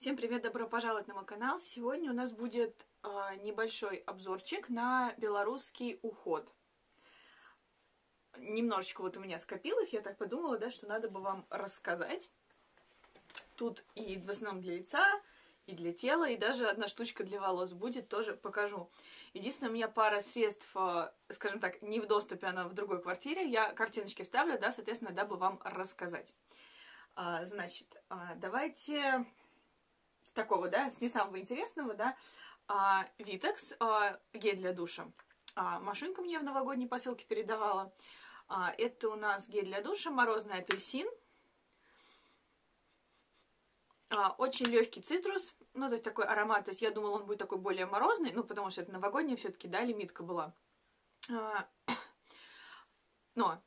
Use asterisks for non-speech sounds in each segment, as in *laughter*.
Всем привет, добро пожаловать на мой канал. Сегодня у нас будет э, небольшой обзорчик на белорусский уход. Немножечко вот у меня скопилось, я так подумала, да, что надо бы вам рассказать. Тут и в основном для лица, и для тела, и даже одна штучка для волос будет, тоже покажу. Единственное, у меня пара средств, э, скажем так, не в доступе, она в другой квартире. Я картиночки вставлю, да, соответственно, дабы вам рассказать. А, значит, а, давайте такого, да, с не самого интересного, да, а, Vitex, а, гель для душа. А, мне в новогодней посылке передавала. А, это у нас гель для душа, морозный апельсин. А, очень легкий цитрус, ну, то есть такой аромат, то есть я думала, он будет такой более морозный, ну, потому что это новогодняя все-таки, да, лимитка была. *coughs* Но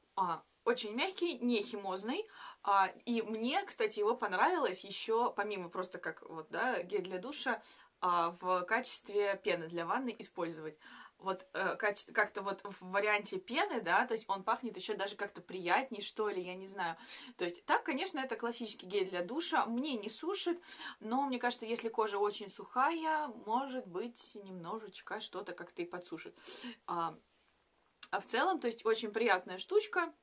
очень мягкий, не химозный, а, и мне, кстати, его понравилось еще, помимо просто как вот, да, гель для душа, а, в качестве пены для ванны использовать. Вот э, как-то вот в варианте пены, да, то есть он пахнет еще даже как-то приятней, что ли, я не знаю. То есть так, конечно, это классический гель для душа, мне не сушит, но мне кажется, если кожа очень сухая, может быть, немножечко что-то как-то и подсушит. А, а в целом, то есть очень приятная штучка,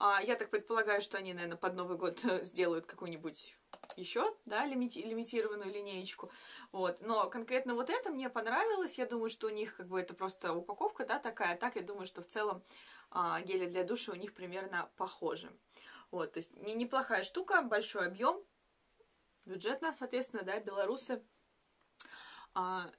а, я так предполагаю, что они, наверное, под Новый год сделают какую-нибудь еще, да, лимити лимитированную линеечку. Вот. Но конкретно вот это мне понравилось. Я думаю, что у них как бы это просто упаковка, да, такая. Так я думаю, что в целом а, гели для душа у них примерно похожи. Вот, то есть не, неплохая штука, большой объем, бюджетно, соответственно, да, белорусы. А,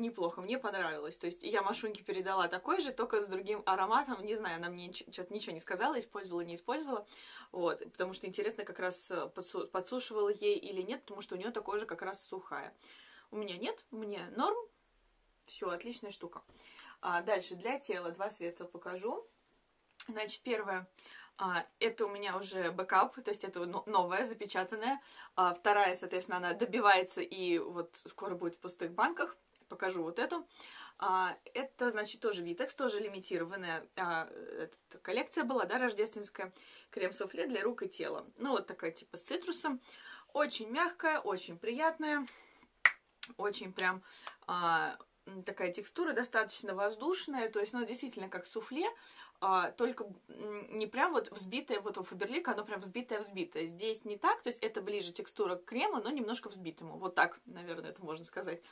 неплохо, мне понравилось. То есть я Машуньке передала такой же, только с другим ароматом. Не знаю, она мне что-то ничего не сказала, использовала, не использовала. Вот, потому что интересно, как раз э, подсу подсушивала ей или нет, потому что у нее такой же как раз сухая. У меня нет, мне норм. Все, отличная штука. А, дальше, для тела два средства покажу. Значит, первое, а, это у меня уже бэкап, то есть это новая, запечатанная. А, вторая, соответственно, она добивается и вот скоро будет в пустых банках покажу вот эту. А, это, значит, тоже Vitex, тоже лимитированная а, коллекция была, да, рождественская. Крем-суфле для рук и тела. Ну, вот такая, типа, с цитрусом. Очень мягкая, очень приятная. Очень прям а, такая текстура достаточно воздушная. То есть, ну, действительно, как суфле. А, только не прям вот взбитая, вот у Фаберлика оно прям взбитое-взбитое. Здесь не так, то есть это ближе текстура к крему, но немножко взбитому. Вот так, наверное, это можно сказать.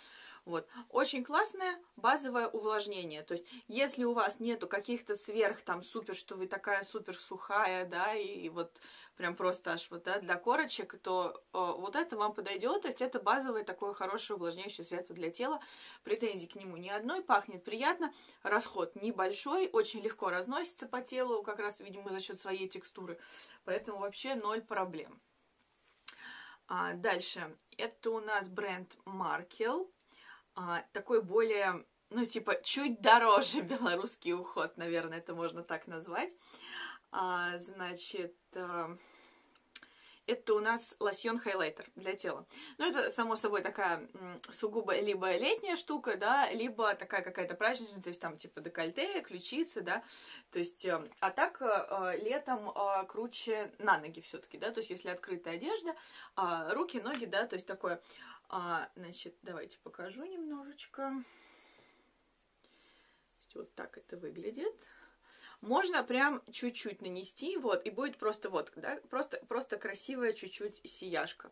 Вот. Очень классное базовое увлажнение. То есть, если у вас нету каких-то сверх там супер, что вы такая супер сухая, да, и вот прям просто аж вот, да, для корочек, то э, вот это вам подойдет. То есть, это базовое такое хорошее увлажняющее средство для тела. Претензий к нему ни одной, пахнет приятно. Расход небольшой, очень легко разносится по телу, как раз, видимо, за счет своей текстуры. Поэтому вообще ноль проблем. А, дальше, это у нас бренд Markel а, такой более, ну, типа, чуть дороже *laughs* белорусский уход, наверное, это можно так назвать. А, значит, а, это у нас лосьон хайлайтер для тела. Ну, это, само собой, такая сугубо либо летняя штука, да, либо такая какая-то праздничная, то есть там типа декольте, ключицы, да, то есть, э, а так э, летом э, круче на ноги все таки да, то есть если открытая одежда, руки, ноги, да, то есть такое а, значит, давайте покажу немножечко. Вот так это выглядит. Можно прям чуть-чуть нанести, вот, и будет просто вот, да, просто, просто красивая чуть-чуть сияшка.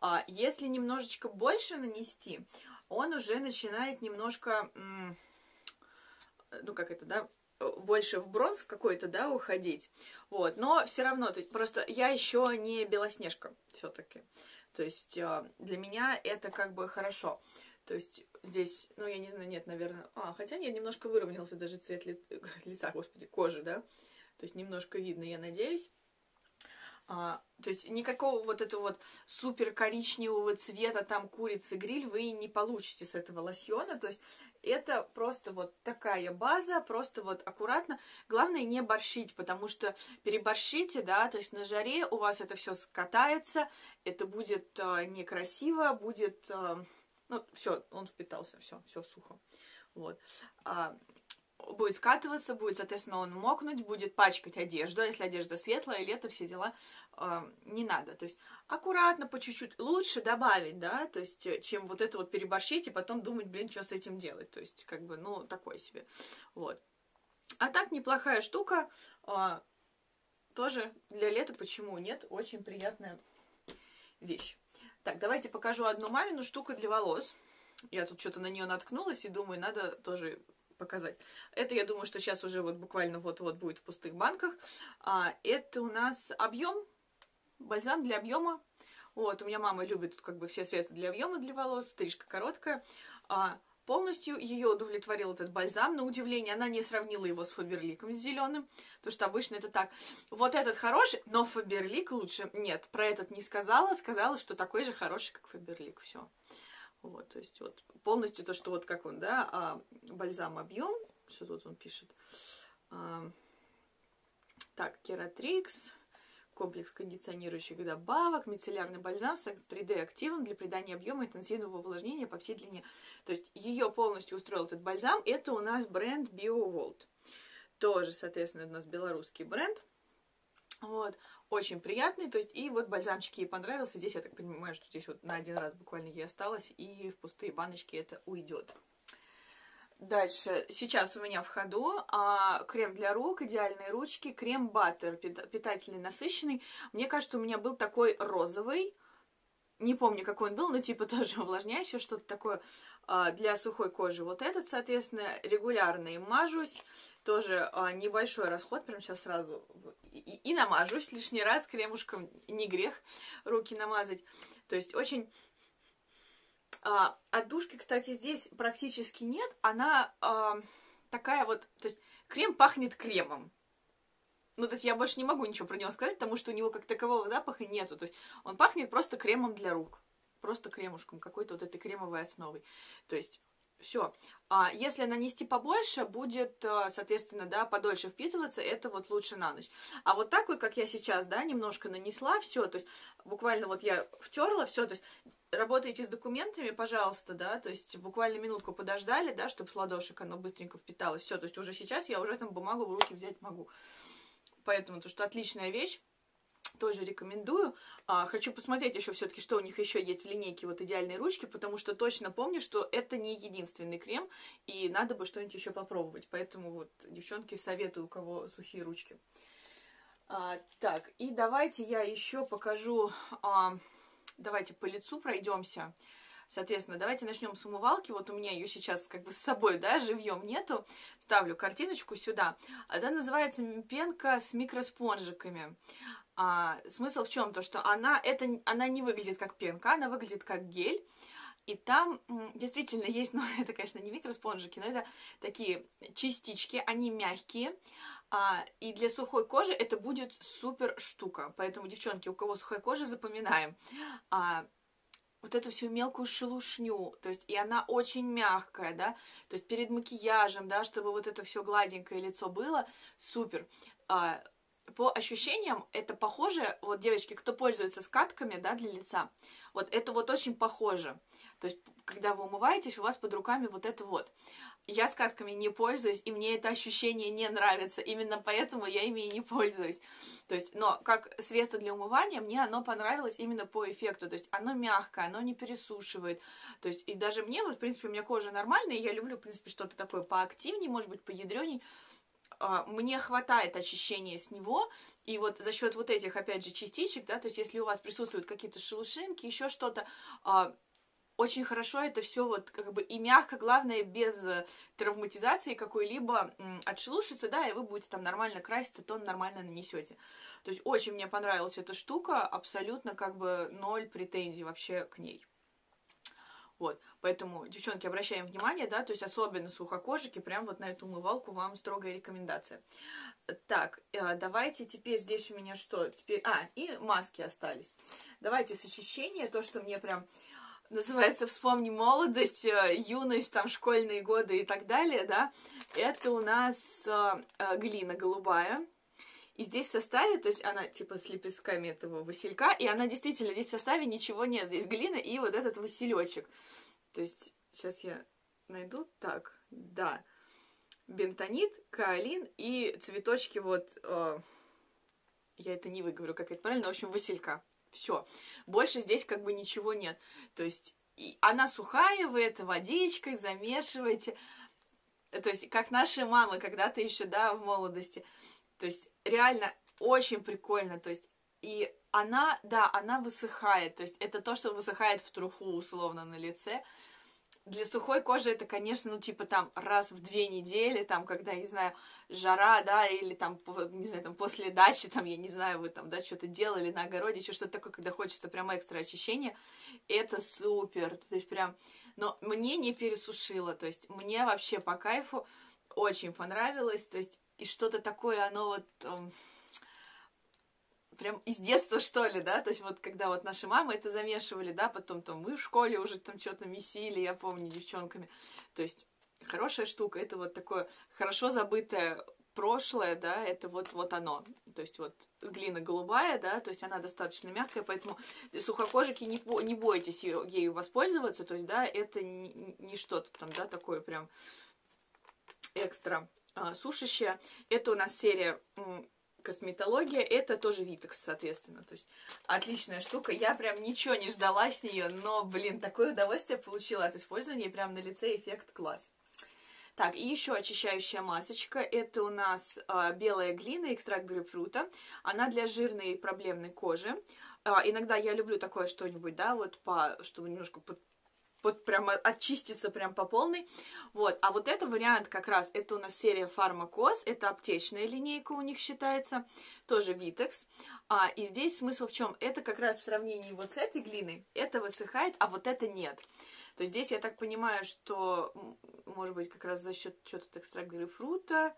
А если немножечко больше нанести, он уже начинает немножко, ну, как это, да, больше в бронз какой-то, да, уходить. Вот, но все равно, то есть просто я еще не белоснежка все-таки. То есть а, для меня это как бы хорошо. То есть здесь, ну, я не знаю, нет, наверное... А, хотя нет, немножко выровнялся даже цвет ли... *laughs* лица, господи, кожи, да? То есть немножко видно, я надеюсь. А, то есть никакого вот этого вот супер коричневого цвета там курицы гриль вы не получите с этого лосьона. То есть это просто вот такая база, просто вот аккуратно. Главное не борщить, потому что переборщите, да, то есть на жаре у вас это все скатается, это будет э, некрасиво, будет, э, ну, все, он впитался, все, все сухо. Вот. А, будет скатываться, будет, соответственно, он мокнуть, будет пачкать одежду, а если одежда светлая, лето, все дела, э, не надо. То есть аккуратно, по чуть-чуть, лучше добавить, да, то есть, э, чем вот это вот переборщить и потом думать, блин, что с этим делать. То есть, как бы, ну, такое себе. Вот. А так, неплохая штука. Э, тоже для лета, почему нет, очень приятная вещь. Так, давайте покажу одну мамину штуку для волос. Я тут что-то на нее наткнулась и думаю, надо тоже показать. Это, я думаю, что сейчас уже вот буквально вот-вот будет в пустых банках. А, это у нас объем, бальзам для объема. Вот, у меня мама любит как бы все средства для объема для волос, стрижка короткая. А, полностью ее удовлетворил этот бальзам. На удивление, она не сравнила его с Фаберликом с зеленым, потому что обычно это так. Вот этот хороший, но Фаберлик лучше. Нет, про этот не сказала, сказала, что такой же хороший, как Фаберлик. Все. Вот, то есть вот полностью то, что вот как он, да, а, бальзам объем, что тут он пишет. А, так, кератрикс, комплекс кондиционирующих добавок, мицеллярный бальзам с 3D активом для придания объема интенсивного увлажнения по всей длине. То есть ее полностью устроил этот бальзам. Это у нас бренд BioVolt. Тоже, соответственно, у нас белорусский бренд. Вот очень приятный, то есть, и вот бальзамчик ей понравился, здесь, я так понимаю, что здесь вот на один раз буквально ей осталось, и в пустые баночки это уйдет. Дальше, сейчас у меня в ходу а, крем для рук, идеальные ручки, крем-баттер, питательный, насыщенный. Мне кажется, у меня был такой розовый, не помню, какой он был, но типа *laughs* тоже увлажняющий, что-то такое а, для сухой кожи. Вот этот, соответственно, регулярно им мажусь. Тоже а, небольшой расход, прям сейчас сразу и, и намажусь лишний раз кремушком. Не грех руки намазать. То есть очень... А, отдушки, кстати, здесь практически нет. Она а, такая вот... То есть крем пахнет кремом. Ну, то есть я больше не могу ничего про него сказать, потому что у него как такового запаха нету. То есть он пахнет просто кремом для рук. Просто кремушком, какой-то вот этой кремовой основой. То есть все. А если нанести побольше, будет, соответственно, да, подольше впитываться, это вот лучше на ночь. А вот так вот, как я сейчас, да, немножко нанесла, все, то есть буквально вот я втерла, все, то есть работаете с документами, пожалуйста, да, то есть буквально минутку подождали, да, чтобы с ладошек оно быстренько впиталось, все, то есть уже сейчас я уже там бумагу в руки взять могу. Поэтому то, что отличная вещь, тоже рекомендую. А, хочу посмотреть еще все-таки, что у них еще есть в линейке вот идеальные ручки, потому что точно помню, что это не единственный крем, и надо бы что-нибудь еще попробовать. Поэтому вот, девчонки, советую, у кого сухие ручки. А, так, и давайте я еще покажу, а, давайте по лицу пройдемся. Соответственно, давайте начнем с умывалки. Вот у меня ее сейчас как бы с собой, да, живьем нету. Ставлю картиночку сюда. Она называется пенка с микроспонжиками. А, смысл в чем? То, что она, это, она не выглядит как пенка, она выглядит как гель. И там действительно есть, *laughs* ну, это, конечно, не микроспонжики, но это такие частички, они мягкие. А, и для сухой кожи это будет супер штука. Поэтому, девчонки, у кого сухая кожа, запоминаем. А, вот эту всю мелкую шелушню, то есть и она очень мягкая, да, то есть перед макияжем, да, чтобы вот это все гладенькое лицо было, супер. А, по ощущениям это похоже, вот девочки, кто пользуется скатками, да, для лица, вот это вот очень похоже. То есть, когда вы умываетесь, у вас под руками вот это вот. Я скатками не пользуюсь, и мне это ощущение не нравится. Именно поэтому я ими и не пользуюсь. То есть, но как средство для умывания, мне оно понравилось именно по эффекту. То есть, оно мягкое, оно не пересушивает. То есть, и даже мне, вот, в принципе, у меня кожа нормальная, и я люблю, в принципе, что-то такое поактивнее, может быть, поядреней. А, мне хватает очищения с него, и вот за счет вот этих, опять же, частичек, да, то есть если у вас присутствуют какие-то шелушинки, еще что-то, а, очень хорошо это все вот как бы и мягко, главное, без травматизации какой-либо отшелушится, да, и вы будете там нормально краситься, тон нормально нанесете. То есть очень мне понравилась эта штука, абсолютно как бы ноль претензий вообще к ней. Вот, поэтому, девчонки, обращаем внимание, да, то есть особенно сухокожики, прям вот на эту умывалку вам строгая рекомендация. Так, э, давайте теперь здесь у меня что? Теперь, а, и маски остались. Давайте с очищения, то, что мне прям называется «Вспомни молодость», э, юность, там, школьные годы и так далее, да, это у нас э, глина голубая, и здесь в составе, то есть она типа с лепестками этого василька, и она действительно, здесь в составе ничего нет. Здесь глина и вот этот василечек. То есть, сейчас я найду. Так, да. бентонит, каолин и цветочки вот... Э, я это не выговорю, как это правильно, в общем, василька. Все. Больше здесь как бы ничего нет. То есть и она сухая, вы это водичкой замешиваете. То есть, как наши мамы когда-то еще, да, в молодости. То есть, реально очень прикольно. То есть, и она, да, она высыхает. То есть, это то, что высыхает в труху, условно, на лице. Для сухой кожи это, конечно, ну, типа там раз в две недели, там, когда, не знаю, жара, да, или там, не знаю, там, после дачи, там, я не знаю, вы там, да, что-то делали на огороде, что-то такое, когда хочется прям экстра очищения, это супер, то есть прям, но мне не пересушило, то есть мне вообще по кайфу очень понравилось, то есть и что-то такое, оно вот... Прям из детства, что ли, да, то есть вот когда вот наши мамы это замешивали, да, потом там мы в школе уже там что-то месили, я помню, девчонками, то есть хорошая штука, это вот такое хорошо забытое прошлое, да, это вот, вот оно. То есть вот глина голубая, да, то есть она достаточно мягкая, поэтому сухокожики не, не бойтесь ее, ею воспользоваться, то есть, да, это не, не что-то там, да, такое прям экстра а, сушащее. Это у нас серия косметология, это тоже Витекс, соответственно. То есть отличная штука. Я прям ничего не ждала с нее, но, блин, такое удовольствие получила от использования. Прям на лице эффект класс. Так, и еще очищающая масочка. Это у нас э, белая глина, экстракт грейпфрута. Она для жирной и проблемной кожи. Э, иногда я люблю такое что-нибудь, да, вот по, чтобы немножко вот прям очиститься прям по полной. Вот. А вот это вариант как раз, это у нас серия Pharmacos, это аптечная линейка у них считается, тоже Vitex. А, и здесь смысл в чем? Это как раз в сравнении вот с этой глиной, это высыхает, а вот это нет. То есть здесь я так понимаю, что, может быть, как раз за счет что-то экстракт грейпфрута.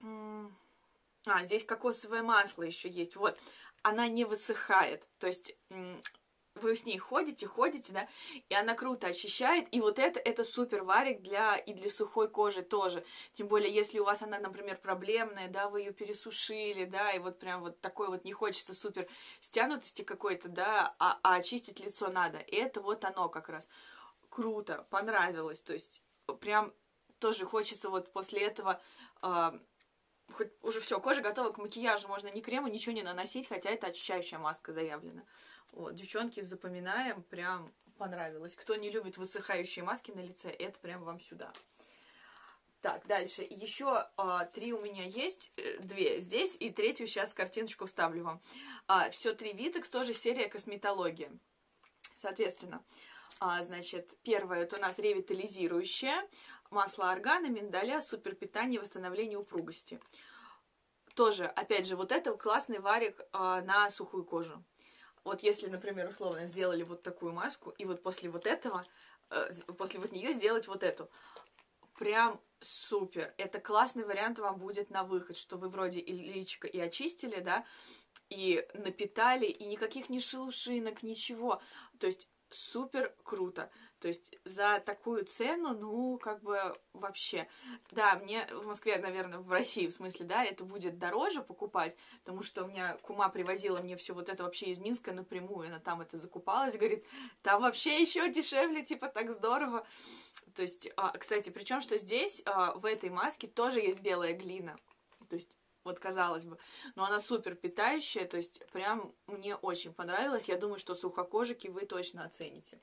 А, здесь кокосовое масло еще есть. Вот, она не высыхает. То есть вы с ней ходите, ходите, да, и она круто очищает, и вот это, это супер варик для, и для сухой кожи тоже, тем более, если у вас она, например, проблемная, да, вы ее пересушили, да, и вот прям вот такой вот не хочется супер стянутости какой-то, да, а, а очистить лицо надо, и это вот оно как раз, круто, понравилось, то есть прям тоже хочется вот после этого э, хоть уже все, кожа готова к макияжу, можно ни крема, ничего не наносить, хотя это очищающая маска заявлена. Вот, девчонки, запоминаем, прям понравилось. Кто не любит высыхающие маски на лице, это прям вам сюда. Так, дальше. Еще а, три у меня есть, э, две здесь, и третью сейчас картиночку вставлю вам. А, все три Витекс, тоже серия косметология. Соответственно, а, значит, первое это у нас ревитализирующее, масло органа, миндаля, суперпитание, восстановление упругости. Тоже, опять же, вот это классный варик а, на сухую кожу вот если, например, условно сделали вот такую маску, и вот после вот этого, э, после вот нее сделать вот эту, прям супер. Это классный вариант вам будет на выход, что вы вроде и личико и очистили, да, и напитали, и никаких ни шелушинок, ничего. То есть супер круто. То есть за такую цену, ну, как бы вообще. Да, мне в Москве, наверное, в России, в смысле, да, это будет дороже покупать, потому что у меня кума привозила мне все вот это вообще из Минска напрямую, она там это закупалась, говорит, там вообще еще дешевле, типа, так здорово. То есть, а, кстати, причем, что здесь, а, в этой маске тоже есть белая глина. То есть вот казалось бы. Но она супер питающая, то есть прям мне очень понравилось. Я думаю, что сухокожики вы точно оцените.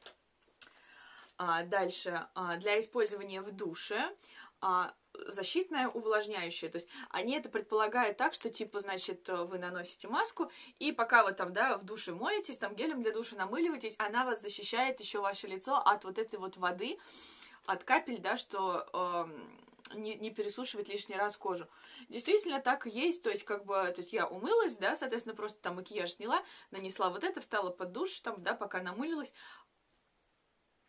А, дальше, а, для использования в душе а, защитная увлажняющая. То есть они это предполагают так, что типа, значит, вы наносите маску, и пока вы там, да, в душе моетесь, там гелем для душа намыливаетесь, она вас защищает еще ваше лицо от вот этой вот воды, от капель, да, что э, не, не пересушивать лишний раз кожу. Действительно так и есть, то есть как бы, то есть я умылась, да, соответственно, просто там макияж сняла, нанесла вот это, встала под душ, там, да, пока намылилась,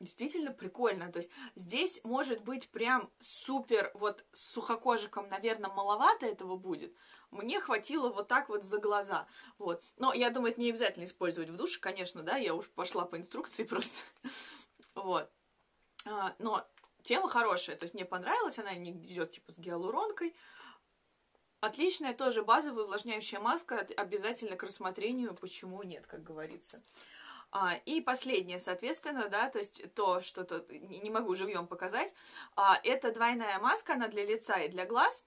действительно прикольно. То есть здесь может быть прям супер, вот с сухокожиком, наверное, маловато этого будет. Мне хватило вот так вот за глаза. Вот. Но я думаю, это не обязательно использовать в душе, конечно, да, я уж пошла по инструкции *laughs* просто. Вот. А, но тема хорошая, то есть мне понравилась, она не идет типа с гиалуронкой. Отличная тоже базовая увлажняющая маска, обязательно к рассмотрению, почему нет, как говорится. А, и последнее, соответственно, да, то есть то, что то не могу живьем показать, а, это двойная маска, она для лица и для глаз.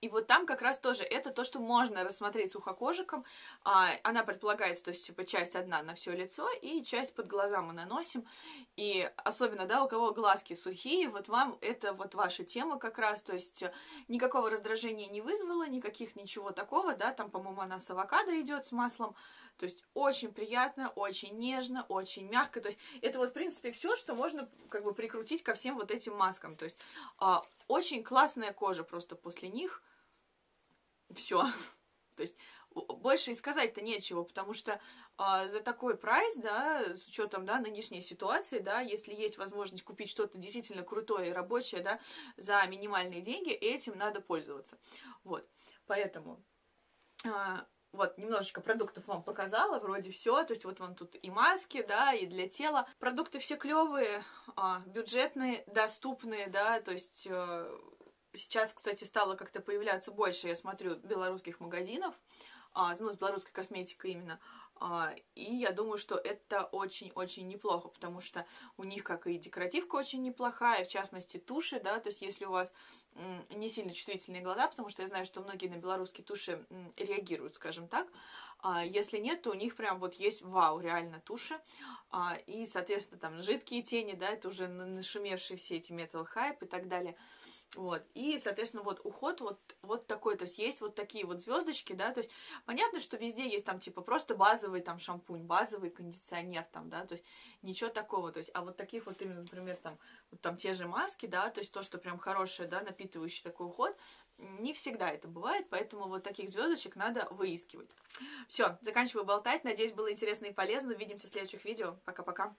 И вот там как раз тоже это то, что можно рассмотреть сухокожиком. А, она предполагается, то есть, типа, часть одна на все лицо и часть под глаза мы наносим. И особенно, да, у кого глазки сухие, вот вам это вот ваша тема как раз, то есть никакого раздражения не вызвало, никаких ничего такого, да, там, по-моему, она с авокадо идет с маслом, то есть очень приятно, очень нежно, очень мягко. То есть это вот, в принципе, все, что можно как бы прикрутить ко всем вот этим маскам. То есть а, очень классная кожа просто после них. Все. *laughs* То есть больше и сказать-то нечего, потому что э, за такой прайс, да, с учетом, да, нынешней ситуации, да, если есть возможность купить что-то действительно крутое и рабочее, да, за минимальные деньги, этим надо пользоваться. Вот, поэтому э, вот, немножечко продуктов вам показала, вроде все, то есть вот вам тут и маски, да, и для тела. Продукты все клевые, а, бюджетные, доступные, да, то есть э, сейчас, кстати, стало как-то появляться больше, я смотрю, белорусских магазинов, а, ну, с белорусской косметикой именно, а, и я думаю, что это очень-очень неплохо, потому что у них как и декоративка очень неплохая, в частности туши, да, то есть если у вас не сильно чувствительные глаза, потому что я знаю, что многие на белорусские туши реагируют, скажем так, а если нет, то у них прям вот есть вау, реально туши. И, соответственно, там жидкие тени, да, это уже нашумевшие все эти Metal Hype и так далее. Вот. И, соответственно, вот уход вот, вот такой. То есть есть вот такие вот звездочки, да. То есть понятно, что везде есть там типа просто базовый там шампунь, базовый кондиционер там, да. То есть ничего такого. То есть, а вот таких вот именно, например, там, вот там те же маски, да, то есть то, что прям хорошее, да, напитывающий такой уход, не всегда это бывает, поэтому вот таких звездочек надо выискивать. Все, заканчиваю болтать. Надеюсь, было интересно и полезно. Увидимся в следующих видео. Пока-пока.